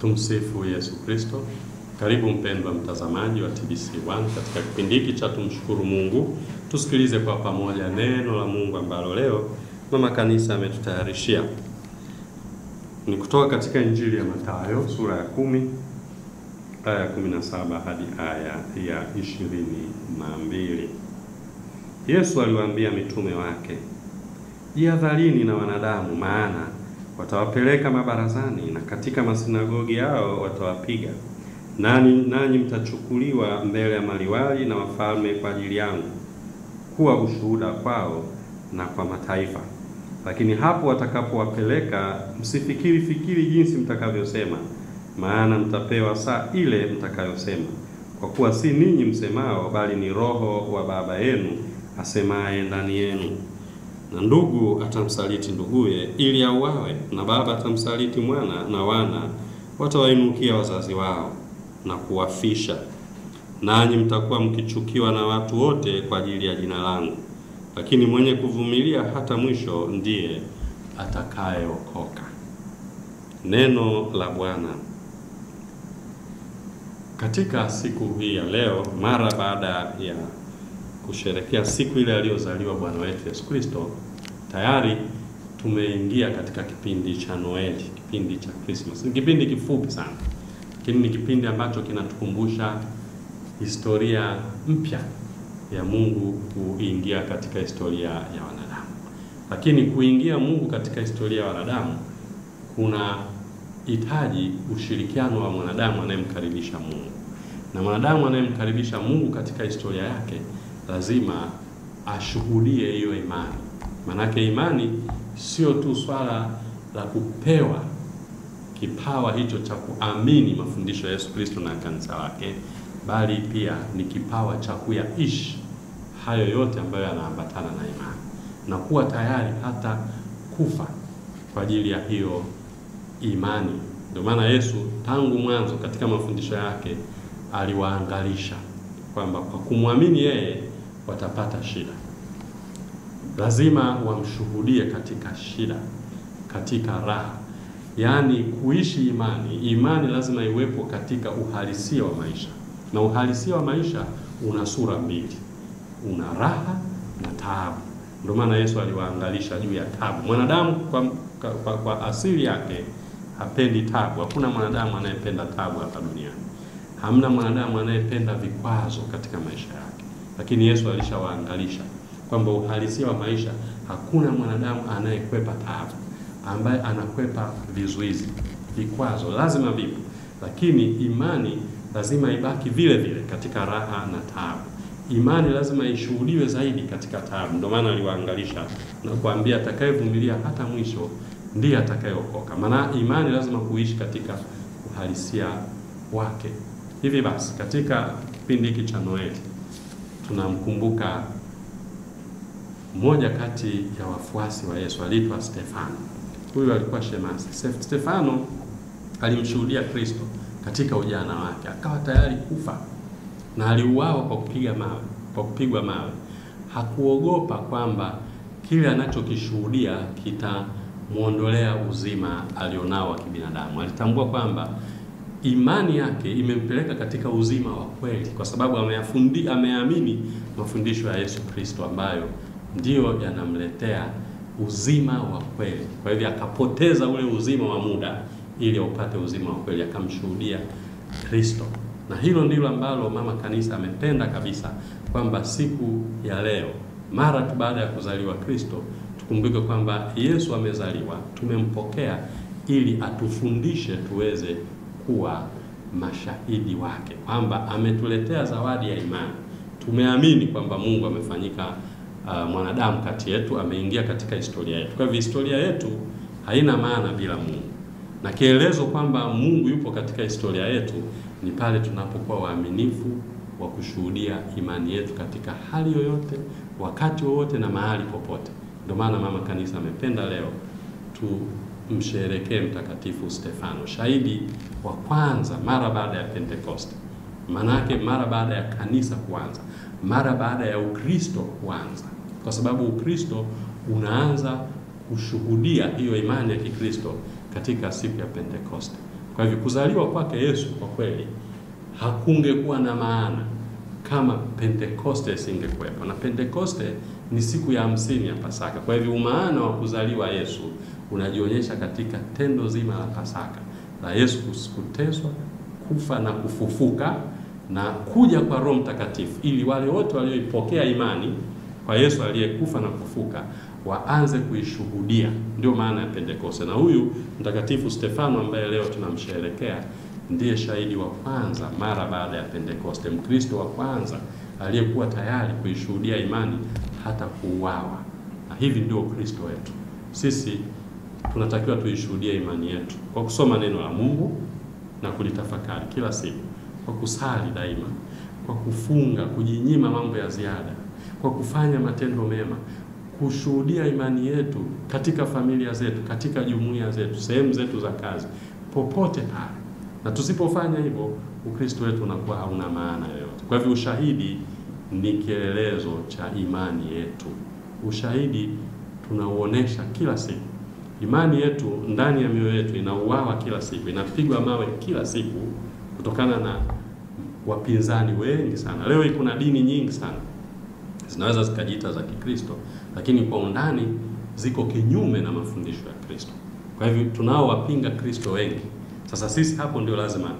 Tumsifu Yesu Kristo. Karibu mpendwa mtazamaji wa TBC1 katika kipindi hiki cha tumshukuru Mungu. Tusikilize kwa pamoja neno la Mungu ambalo leo mama kanisa ametutayarishia. Ni kutoka katika Injili ya Mathayo sura ya kumi aya ya 17 hadi aya ya ishirini na mbili. Yesu aliwaambia mitume wake, jihadharini na wanadamu, maana watawapeleka mabarazani na katika masinagogi yao watawapiga, nani nanyi mtachukuliwa mbele ya maliwali na wafalme kwa ajili yangu, kuwa ushuhuda kwao na kwa mataifa. Lakini hapo watakapowapeleka, msifikiri fikiri jinsi mtakavyosema, maana mtapewa saa ile mtakayosema, kwa kuwa si ninyi msemao, bali ni Roho wa Baba yenu asemaye ndani yenu. Na ndugu atamsaliti nduguye ili auawe, na baba atamsaliti mwana, na wana watawainukia wazazi wao na kuwafisha. Nanyi mtakuwa mkichukiwa na watu wote kwa ajili ya jina langu, lakini mwenye kuvumilia hata mwisho ndiye atakayeokoka. Neno la Bwana. Katika siku hii ya leo, mara baada ya kusherekea siku ile aliyozaliwa Bwana wetu Yesu Kristo, tayari tumeingia katika kipindi cha Noeli, kipindi cha Christmas. Ni kipindi kifupi sana, lakini ni kipindi ambacho kinatukumbusha historia mpya ya Mungu kuingia katika historia ya wanadamu. Lakini kuingia Mungu katika historia ya wanadamu kuna hitaji ushirikiano wa mwanadamu anayemkaribisha Mungu, na mwanadamu anayemkaribisha Mungu katika historia yake lazima ashuhudie hiyo imani. Maanake imani sio tu swala la kupewa kipawa hicho cha kuamini mafundisho ya Yesu Kristo na kanisa lake, bali pia ni kipawa cha kuyaishi hayo yote ambayo yanaambatana na imani na kuwa tayari hata kufa kwa ajili ya hiyo imani. Ndio maana Yesu tangu mwanzo katika mafundisho yake aliwaangalisha kwamba kwa kumwamini yeye watapata shida. Lazima wamshuhudie katika shida, katika raha, yaani kuishi imani. Imani lazima iwepo katika uhalisia wa maisha, na uhalisia wa maisha una sura mbili, una raha na taabu. Ndio maana Yesu aliwaangalisha juu ya taabu. Mwanadamu kwa, kwa, kwa asili yake hapendi taabu. Hakuna mwanadamu anayependa taabu hapa duniani. Hamna mwanadamu anayependa vikwazo katika maisha yake, lakini Yesu alishawaangalisha kwamba uhalisia wa maisha, hakuna mwanadamu anayekwepa taabu, ambaye anakwepa vizuizi. Vikwazo lazima vipo, lakini imani lazima ibaki vile vile katika raha na taabu. Imani lazima ishuhudiwe zaidi katika taabu. Ndio maana aliwaangalisha na kuambia, atakayevumilia hata mwisho ndiye atakayeokoka. Maana imani lazima kuishi katika uhalisia wake. Hivi basi katika kipindi hiki cha Noeli tunamkumbuka mmoja kati ya wafuasi wa Yesu aliitwa Stefano. Huyu alikuwa shemasi. Stefano alimshuhudia Kristo katika ujana wake, akawa tayari kufa na aliuawa kwa kupiga mawe, kwa kupigwa mawe. Hakuogopa kwamba kile anachokishuhudia kitamwondolea uzima alionao wa kibinadamu. Alitambua kwamba imani yake imempeleka katika uzima wa kweli, kwa sababu ameyafundi ameamini mafundisho ya Yesu Kristo ambayo ndiyo yanamletea uzima wa kweli. Kwa hivyo akapoteza ule uzima wa muda ili aupate uzima wa kweli, akamshuhudia Kristo. Na hilo ndilo ambalo mama kanisa amependa kabisa, kwamba siku ya leo mara tu baada ya kuzaliwa Kristo tukumbuke kwamba Yesu amezaliwa, tumempokea ili atufundishe tuweze kuwa mashahidi wake, kwamba ametuletea zawadi ya imani. Tumeamini kwamba Mungu amefanyika uh, mwanadamu kati yetu, ameingia katika historia yetu. Kwa hivyo historia yetu haina maana bila Mungu, na kielezo kwamba Mungu yupo katika historia yetu ni pale tunapokuwa waaminifu wa kushuhudia imani yetu katika hali yoyote, wakati wowote na mahali popote. Ndio maana mama kanisa amependa leo tu msherekee Mtakatifu Stefano, shahidi wa kwanza mara baada ya Pentekoste. Manake mara baada ya kanisa kuanza, mara baada ya Ukristo kuanza, kwa sababu Ukristo unaanza kushuhudia hiyo imani ya Kikristo katika siku ya Pentekoste. Kwa hivyo kuzaliwa kwake Yesu kwa kweli hakungekuwa na maana kama Pentekoste isingekuwepo, na Pentekoste ni siku ya hamsini ya Pasaka. Kwa hivyo umaana wa kuzaliwa Yesu unajionyesha katika tendo zima la Pasaka la Yesu kuteswa, kufa na kufufuka na kuja kwa Roho Mtakatifu, ili wale wote walioipokea imani kwa Yesu aliyekufa na kufufuka waanze kuishuhudia. Ndio maana ya Pentekoste. Na huyu Mtakatifu Stefano ambaye leo tunamsherehekea ndiye shahidi wa kwanza mara baada ya Pentekoste, Mkristo wa kwanza aliyekuwa tayari kuishuhudia imani hata kuuawa. Na hivi ndio Ukristo wetu. Sisi tunatakiwa tuishuhudie imani yetu kwa kusoma neno la Mungu na kulitafakari kila siku, kwa kusali daima, kwa kufunga, kujinyima mambo ya ziada, kwa kufanya matendo mema, kushuhudia imani yetu katika familia zetu, katika jumuiya zetu, sehemu zetu za kazi, popote pale. Na tusipofanya hivyo, Ukristo wetu unakuwa hauna maana. Kwa hivyo ushahidi ni kielelezo cha imani yetu. Ushahidi tunauonesha kila siku. Imani yetu ndani ya mioyo yetu inauawa kila siku, inapigwa mawe kila siku kutokana na wapinzani wengi sana. Leo kuna dini nyingi sana zinaweza zikajiita za Kikristo, lakini kwa undani ziko kinyume na mafundisho ya Kristo. Kwa hivyo tunaowapinga Kristo wengi. Sasa sisi hapo ndio lazima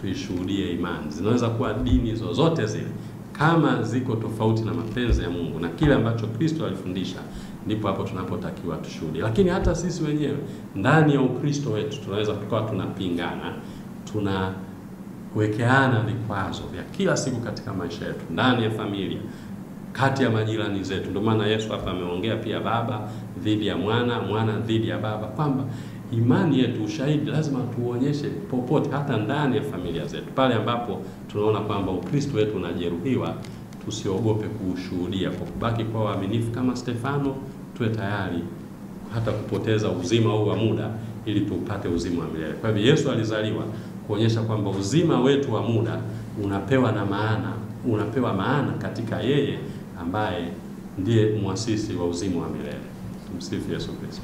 tuishuhudie imani. Zinaweza kuwa dini zozote zile, kama ziko tofauti na mapenzi ya Mungu na kile ambacho Kristo alifundisha, ndipo hapo tunapotakiwa tushuhudie. Lakini hata sisi wenyewe ndani ya Ukristo wetu tunaweza tukawa tunapingana, tunawekeana vikwazo vya kila siku katika maisha yetu, ndani ya familia, kati ya majirani zetu. Ndio maana Yesu hapa ameongea pia baba dhidi ya mwana, mwana dhidi ya baba, kwamba imani yetu, ushahidi lazima tuonyeshe popote, hata ndani ya familia zetu. Pale ambapo tunaona kwamba Ukristo wetu unajeruhiwa, tusiogope kuushuhudia kwa kubaki kwa waaminifu kama Stefano, tuwe tayari hata kupoteza uzima huu wa muda ili tupate uzima wa milele. Kwa hivyo Yesu alizaliwa kuonyesha kwamba uzima wetu wa muda unapewa na maana, unapewa maana katika yeye ambaye ndiye mwasisi wa uzima wa milele. Tumsifu Yesu Kristo.